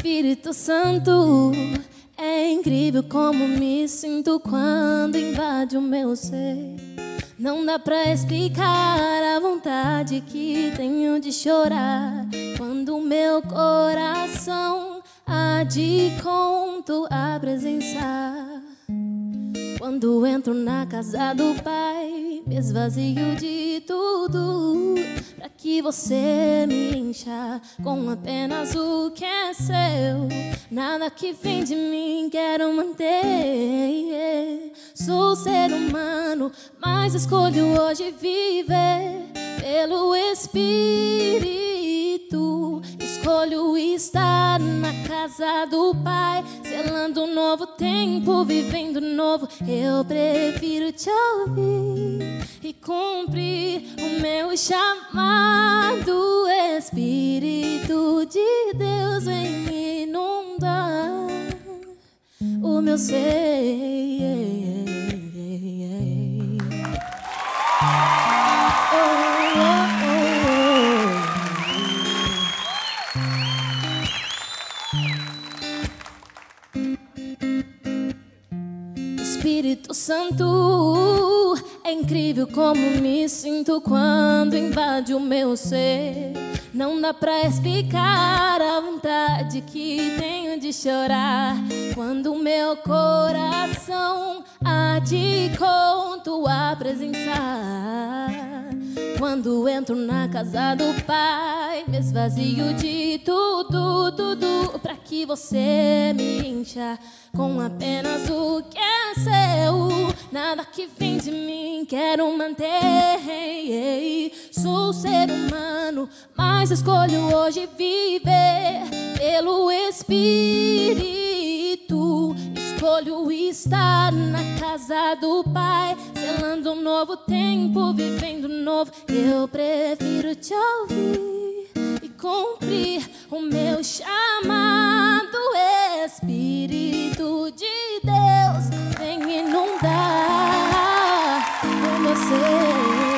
Espírito Santo, é incrível como me sinto quando invade o meu ser. Não dá pra explicar a vontade que tenho de chorar quando o meu coração há de conto a presença. Quando entro na casa do Pai, me esvazio de tudo para que você me encha com apenas o que é seu. Nada que vem de mim quero manter. Sou ser humano, mas escolho hoje viver pelo Espírito. Escolho estar na casa do Pai, selando um novo tempo, vivendo novo. Eu prefiro te ouvir e cumprir o meu chamado. Espírito de Deus vem inundar o meu ser. Espírito Santo, é incrível como me sinto quando invade o meu ser. Não dá pra explicar a vontade que tenho de chorar quando o meu coração há de conto a presença. Quando entro na casa do Pai, me esvazio de tudo, tudo, que você me encha com apenas o que é seu. Nada que vem de mim quero manter. Sou ser humano, mas escolho hoje viver pelo Espírito. Escolho estar na casa do Pai, selando um novo tempo, vivendo novo. Eu prefiro te ouvir Espírito de Deus vem inundar você.